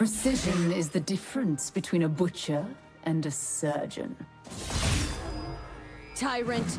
Precision is the difference between a butcher and a surgeon. Tyrant!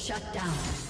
Shut down.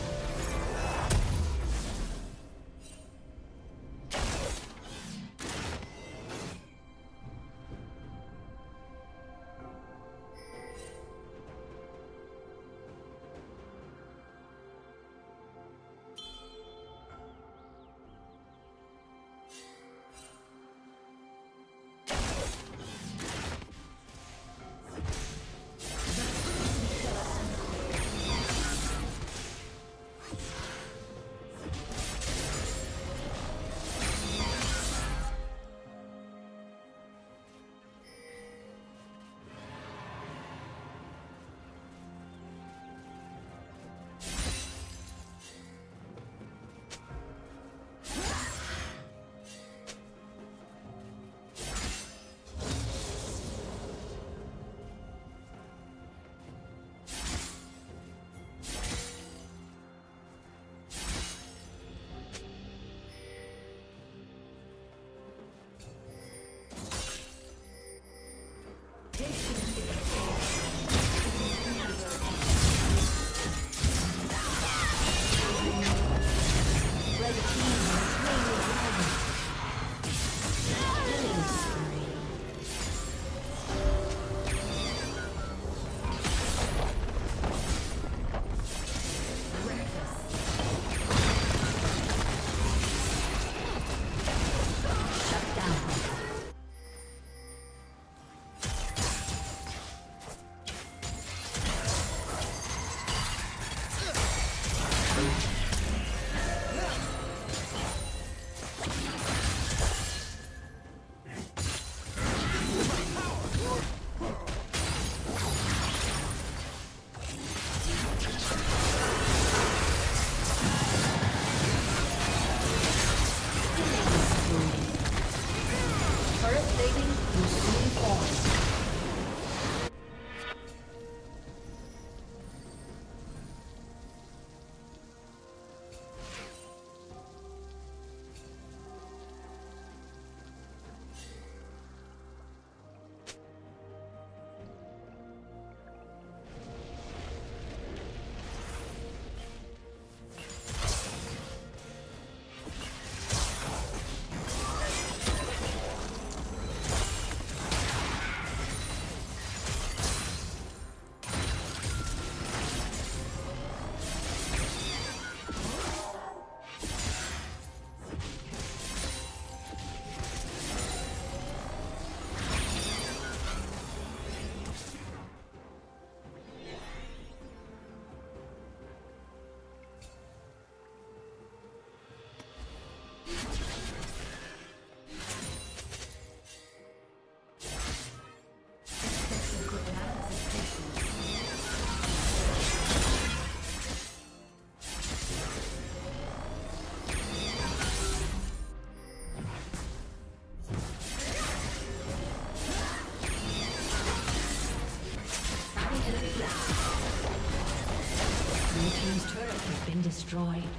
Turret saving, you see fall. Destroyed.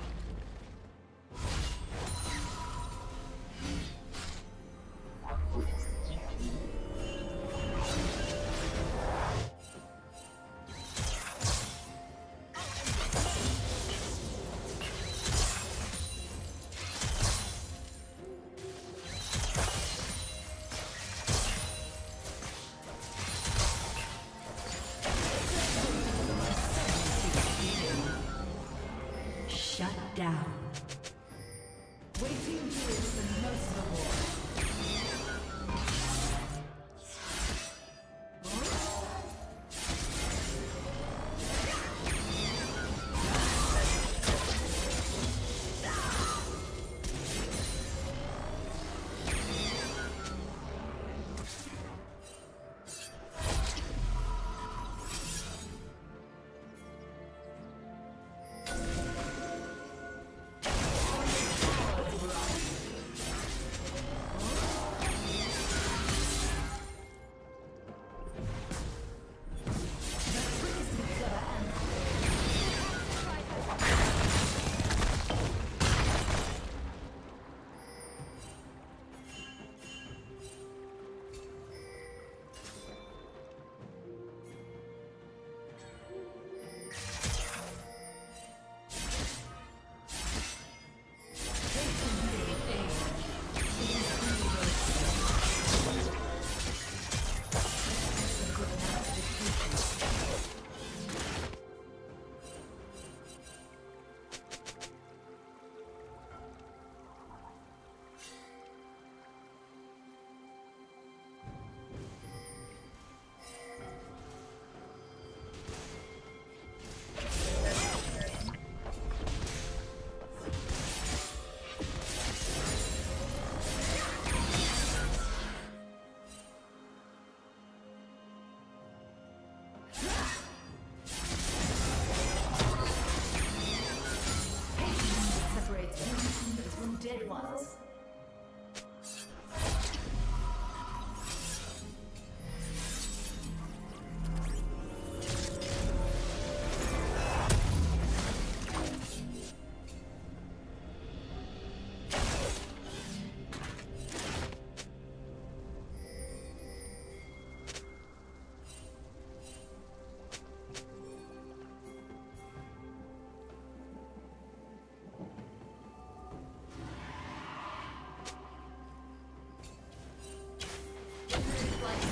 Like